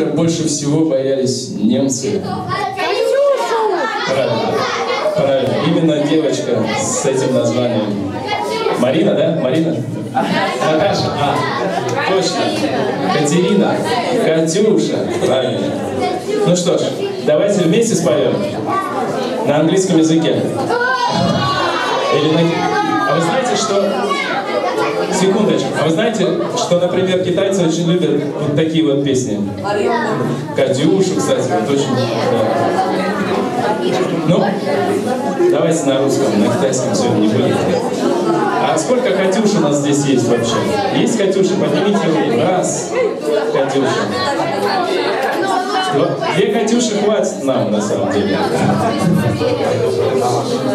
же больше всего боялись немцы? Правильно. Правильно. Именно девочка с этим названием. Марина, да? Марина? Наташа? А, точно. Катерина. Катюша. Правильно. Ну что ж, давайте вместе споем. На английском языке. Или на... А вы знаете, что... Секундочку. А вы знаете, что, например, китайцы очень любят вот такие вот песни? Катюшу, кстати, вот очень... Да. Ну, давайте на русском, на китайском сегодня не будем. А сколько Катюш у нас здесь есть вообще? Есть Катюша? Поднимите руки. Раз. Катюша. Две Катюши хватит нам, на самом деле,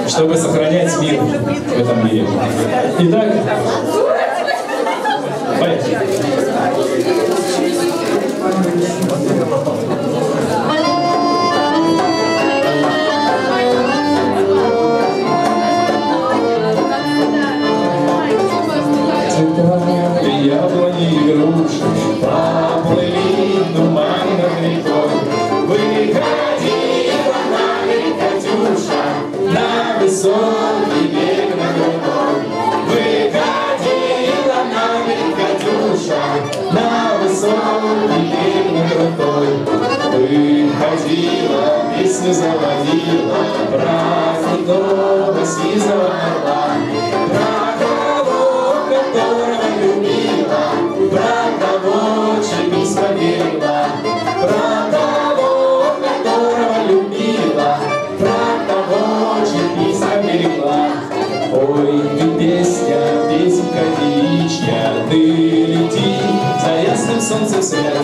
чтобы сохранять мир в этом мире. Итак, поехали. Яблони и груши, на высокий берег на. Выходила нами Катюша на высокий берег на крутой. Выходила, песню заводила про крутого сизого орла. Ты лети за ясным солнцем свет,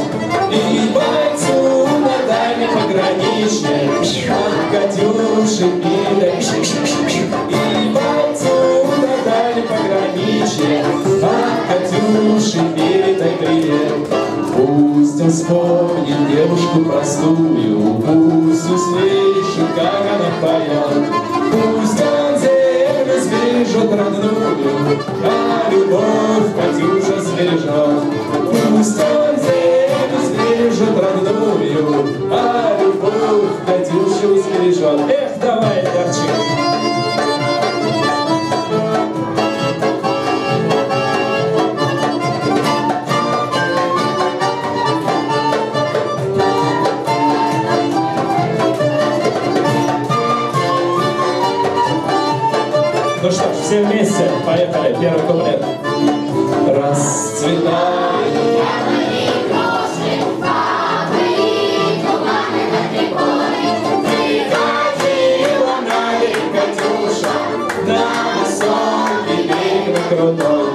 и бойцу на дальней пограничной, от Катюши передай, и бойцу на дальней пограничной, от Катюши передай привет. Пусть он вспомнит девушку простую, пусть услышит, как она поет, пусть он землю сбережет родную, Сбережет. Эх, давай, Эльдарчик! Ну что ж, все вместе, поехали, первый куплет. Come.